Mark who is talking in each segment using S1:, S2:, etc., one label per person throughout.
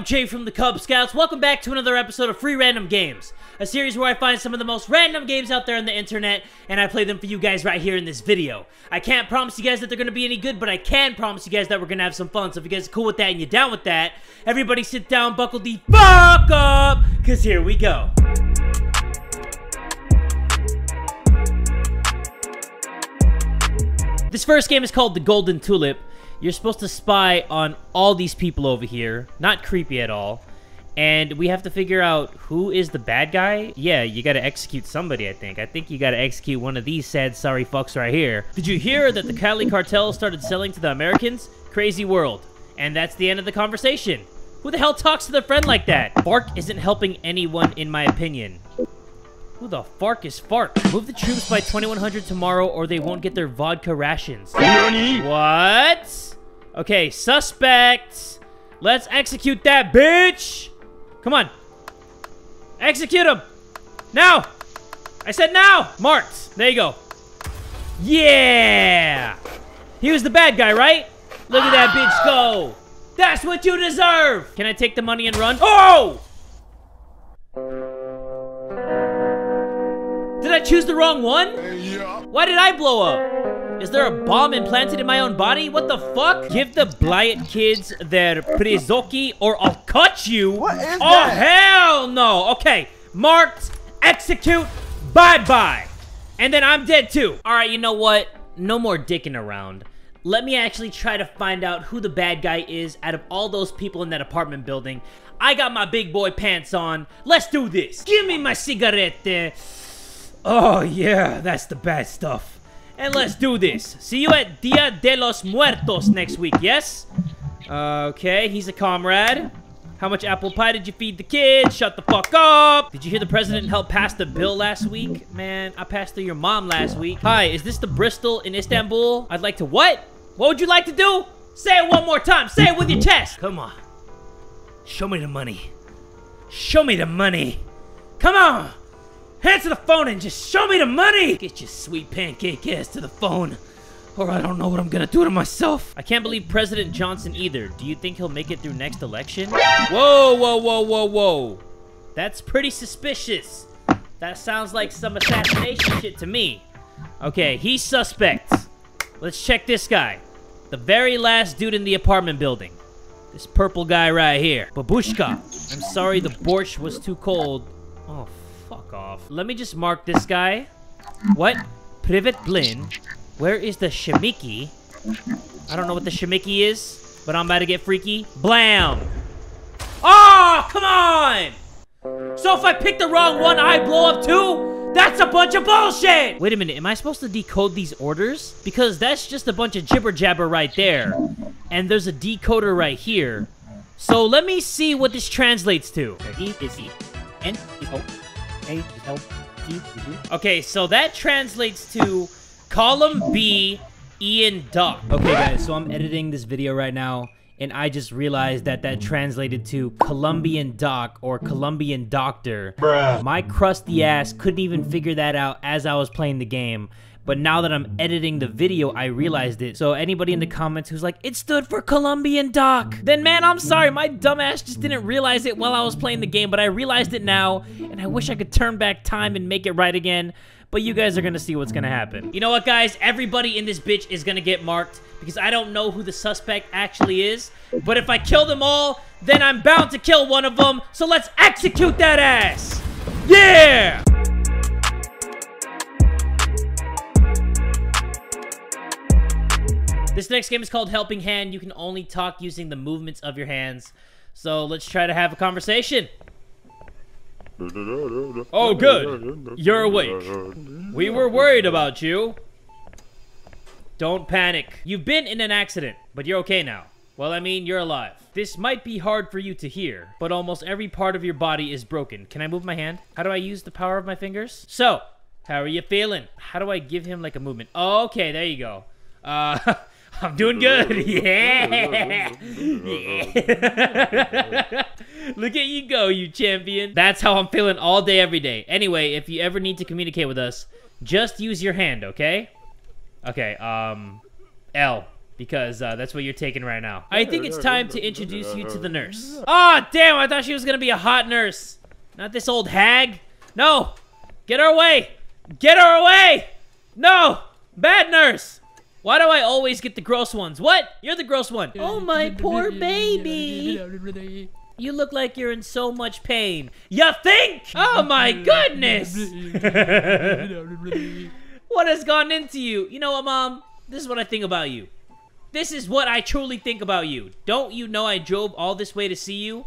S1: I'm Jay from the Kubz Scouts. Welcome back to another episode of Free Random Games, a series where I find some of the most random games out there on the internet, and I play them for you guys right here in this video. I can't promise you guys that they're going to be any good, but I can promise you guys that we're going to have some fun. So if you guys are cool with that and you're down with that, everybody sit down, buckle the fuck up, because here we go. This first game is called The Golden Tulip. You're supposed to spy on all these people over here. Not creepy at all. And we have to figure out who is the bad guy. Yeah, you gotta execute somebody, I think. I think you gotta execute one of these sad, sorry fucks right here. Did you hear that the Cali cartel started selling to the Americans? Crazy world. And that's the end of the conversation. Who the hell talks to their friend like that? Bark isn't helping anyone, in my opinion. Who the fark is Fark? Move the troops by 2100 tomorrow or they won't get their vodka rations. What? Okay, suspect. Let's execute that bitch. Come on. Execute him. Now. I said now. Marked. There you go. Yeah. He was the bad guy, right? Look at that bitch go. That's what you deserve. Can I take the money and run? Oh! Did I choose the wrong one? Why did I blow up? Is there a bomb implanted in my own body? What the fuck? Give the Blyat kids their prizoki or I'll cut you.
S2: What is
S1: oh,
S2: that?
S1: hell no. Okay, marked, execute, bye-bye. And then I'm dead too. All right, you know what? No more dicking around. Let me actually try to find out who the bad guy is out of all those people in that apartment building. I got my big boy pants on. Let's do this. Give me my cigarette. Oh, yeah, that's the bad stuff. And let's do this. See you at Dia de los Muertos next week, yes? Okay, he's a comrade. How much apple pie did you feed the kids? Shut the fuck up! Did you hear the president help pass the bill last week? Man, I passed through your mom last week. Hi, is this the Bristol in Istanbul? I'd like to what? What would you like to do? Say it one more time. Say it with your chest. Come on. Show me the money. Show me the money. Come on. Answer the phone and just show me the money! Get your sweet pancake ass to the phone, or I don't know what I'm gonna do to myself. I can't believe President Johnson either. Do you think he'll make it through next election? Whoa, whoa, whoa, whoa, whoa. That's pretty suspicious. That sounds like some assassination shit to me. Okay, he's suspect. Let's check this guy. The very last dude in the apartment building. This purple guy right here. Babushka. I'm sorry the borscht was too cold. Oh, Fuck off. Let me just mark this guy. What? Privet Blin. Where is the Shemiki? I don't know what the Shemiki is, but I'm about to get freaky. Blam! Oh, come on! So if I pick the wrong one, I blow up too? That's a bunch of bullshit! Wait a minute, am I supposed to decode these orders? Because that's just a bunch of jibber jabber right there. And there's a decoder right here. So let me see what this translates to.
S3: E is E. N is O. A is L. T.
S1: Okay, so that translates to column B, Ian Duck. Okay, guys, so I'm editing this video right now, and I just realized that that translated to Colombian Doc or Colombian Doctor.
S2: Bruh.
S1: My crusty ass couldn't even figure that out as I was playing the game. But now that I'm editing the video, I realized it. So anybody in the comments who's like, it stood for Colombian Doc, then man, I'm sorry. My dumbass just didn't realize it while I was playing the game, but I realized it now, and I wish I could turn back time and make it right again. But you guys are gonna see what's gonna happen. You know what, guys? Everybody in this bitch is gonna get marked because I don't know who the suspect actually is. But if I kill them all, then I'm bound to kill one of them. So let's execute that ass! Yeah! This next game is called Helping Hand. You can only talk using the movements of your hands. So let's try to have a conversation. Oh, good. You're awake. We were worried about you. Don't panic. You've been in an accident, but you're okay now. Well, I mean, you're alive. This might be hard for you to hear, but almost every part of your body is broken. Can I move my hand? How do I use the power of my fingers? So, how are you feeling? How do I give him like a movement? Okay, there you go. Uh, I'm doing good. Yeah. yeah. Look at you go, you champion. That's how I'm feeling all day, every day. Anyway, if you ever need to communicate with us, just use your hand, okay? Okay, um, L. Because uh, that's what you're taking right now. I think it's time to introduce you to the nurse. Oh, damn, I thought she was gonna be a hot nurse. Not this old hag. No! Get her away! Get her away! No! Bad nurse! Why do I always get the gross ones? What? You're the gross one. Oh, my poor baby. You look like you're in so much pain. You think? Oh my goodness! what has gone into you? You know what, Mom? This is what I think about you. This is what I truly think about you. Don't you know I drove all this way to see you?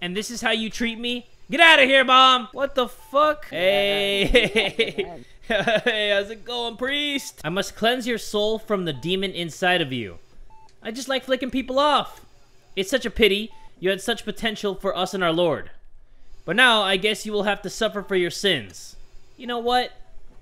S1: And this is how you treat me? Get out of here, Mom! What the fuck? Hey! hey, how's it going, priest? I must cleanse your soul from the demon inside of you. I just like flicking people off. It's such a pity. You had such potential for us and our Lord. But now, I guess you will have to suffer for your sins. You know what?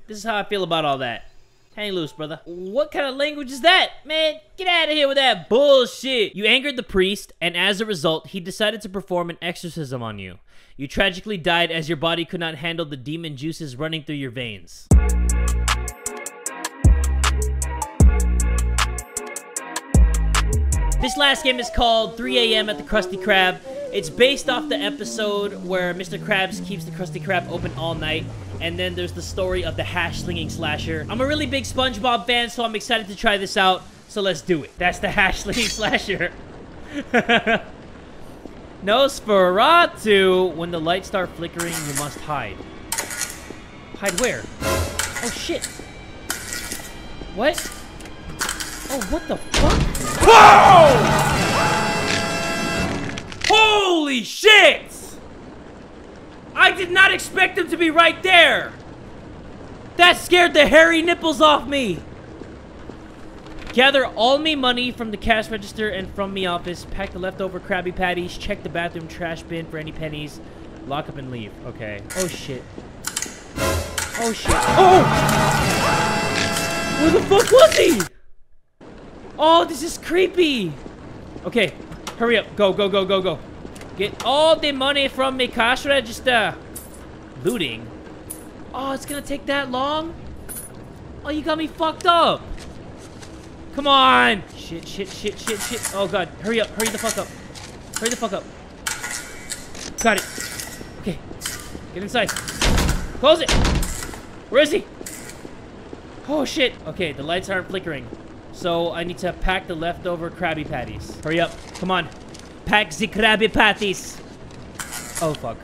S1: This is how I feel about all that. Hang loose, brother. What kind of language is that? Man, get out of here with that bullshit. You angered the priest, and as a result, he decided to perform an exorcism on you. You tragically died as your body could not handle the demon juices running through your veins. This last game is called 3 a.m. at the Krusty Krab. It's based off the episode where Mr. Krabs keeps the Krusty Krab open all night. And then there's the story of the hash slinging slasher. I'm a really big SpongeBob fan, so I'm excited to try this out. So let's do it. That's the hash slinging slasher. Nosferatu. When the lights start flickering, you must hide. Hide where? Oh, shit. What? Oh, what the fuck? Whoa! Holy shit! I did not expect him to be right there! That scared the hairy nipples off me! Gather all me money from the cash register and from me office. Pack the leftover Krabby Patties. Check the bathroom trash bin for any pennies. Lock up and leave. Okay. Oh, shit. Oh, shit. Oh! Where the fuck was he? Oh, this is creepy. Okay. Hurry up. Go, go, go, go, go. Get all the money from me cash register. Looting? Oh, it's gonna take that long? Oh, you got me fucked up. Come on! Shit, shit, shit, shit, shit. Oh god, hurry up, hurry the fuck up. Hurry the fuck up. Got it. Okay, get inside. Close it! Where is he? Oh shit. Okay, the lights aren't flickering. So I need to pack the leftover Krabby Patties. Hurry up, come on. Pack the Krabby Patties. Oh fuck.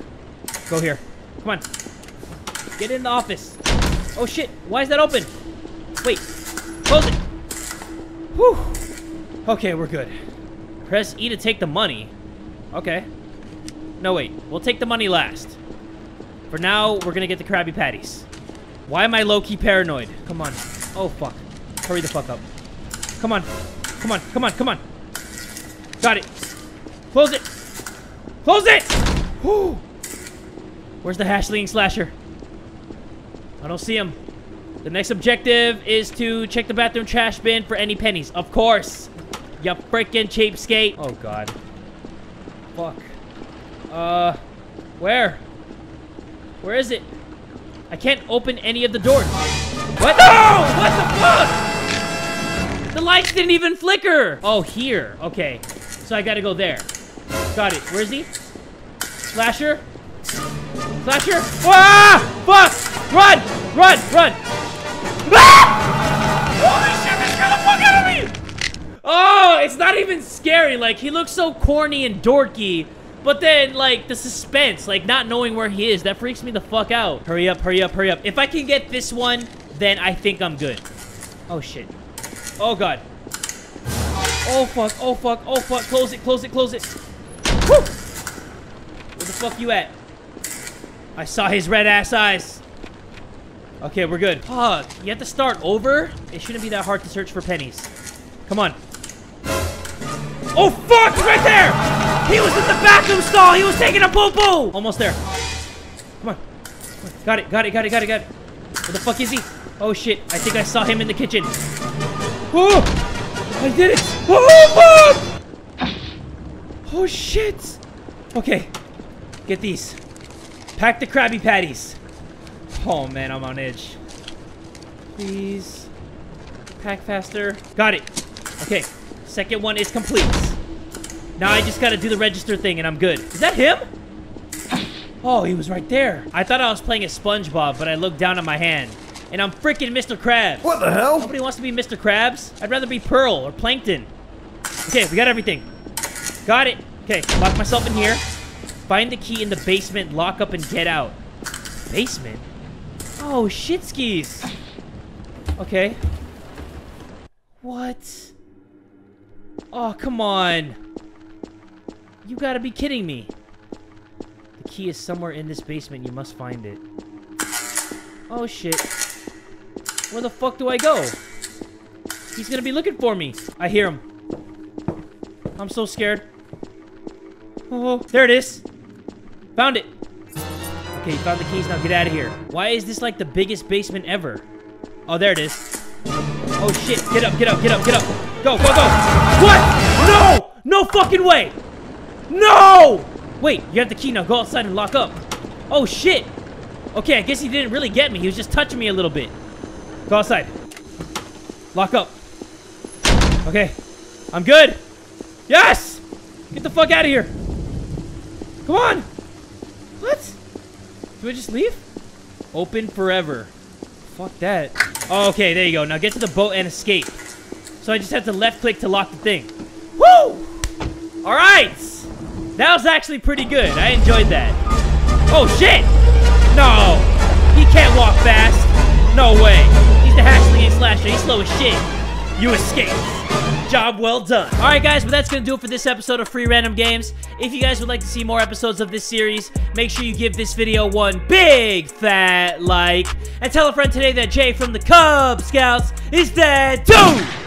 S1: Go here. Come on. Get in the office. Oh shit, why is that open? Wait, close it. Whew. Okay, we're good. Press E to take the money. Okay. No, wait. We'll take the money last. For now, we're gonna get the Krabby Patties. Why am I low-key paranoid? Come on. Oh, fuck. Hurry the fuck up. Come on. Come on, come on, come on. Got it. Close it. Close it! Whew. Where's the hashling slasher? I don't see him. The next objective is to check the bathroom trash bin for any pennies. Of course. You freaking cheapskate. Oh, God. Fuck. Uh, where? Where is it? I can't open any of the doors. What? No! What the fuck? The lights didn't even flicker. Oh, here. Okay. So I gotta go there. Got it. Where is he? Slasher? Slasher? Ah! Fuck! Run! Run! Run! Ah! Holy shit, this the fuck out of me! Oh, it's not even scary. Like, he looks so corny and dorky. But then, like, the suspense, like, not knowing where he is, that freaks me the fuck out. Hurry up, hurry up, hurry up. If I can get this one, then I think I'm good. Oh, shit. Oh, God. Oh, fuck, oh, fuck, oh, fuck. Close it, close it, close it. Woo! Where the fuck you at? I saw his red ass eyes. Okay, we're good. Fuck. You have to start over? It shouldn't be that hard to search for pennies. Come on. Oh, fuck! He's right there! He was in the bathroom stall! He was taking a poo-poo! Almost there. Come on. Come on. Got it, got it, got it, got it, got it. Where the fuck is he? Oh, shit. I think I saw him in the kitchen. Oh! I did it! Oh, fuck! Oh, shit! Okay. Get these. Pack the Krabby Patties. Oh man, I'm on edge. Please. Pack faster. Got it. Okay. Second one is complete. Now I just gotta do the register thing and I'm good. Is that him? Oh, he was right there. I thought I was playing as SpongeBob, but I looked down at my hand. And I'm freaking Mr. Krabs.
S2: What the hell?
S1: Nobody wants to be Mr. Krabs. I'd rather be Pearl or Plankton. Okay, we got everything. Got it. Okay, lock myself in here. Find the key in the basement, lock up, and get out. Basement? Oh, shit skis. Okay. What? Oh, come on. You gotta be kidding me. The key is somewhere in this basement. You must find it. Oh, shit. Where the fuck do I go? He's gonna be looking for me. I hear him. I'm so scared. Oh, there it is. Found it. Okay, found the keys. Now get out of here. Why is this like the biggest basement ever? Oh, there it is. Oh, shit. Get up, get up, get up, get up. Go, go, go. What? No! No fucking way! No! Wait, you have the key now. Go outside and lock up. Oh, shit. Okay, I guess he didn't really get me. He was just touching me a little bit. Go outside. Lock up. Okay. I'm good. Yes! Get the fuck out of here. Come on. What? Do I just leave? Open forever. Fuck that. Oh, okay, there you go. Now get to the boat and escape. So I just have to left click to lock the thing. Woo! Alright! That was actually pretty good. I enjoyed that. Oh, shit! No! He can't walk fast. No way. He's the hatchling and slasher. He's slow as shit. You escaped. Job well done. Alright guys, but that's going to do it for this episode of Free Random Games. If you guys would like to see more episodes of this series, make sure you give this video one big fat like. And tell a friend today that Jay from the Kubz Scouts is dead too!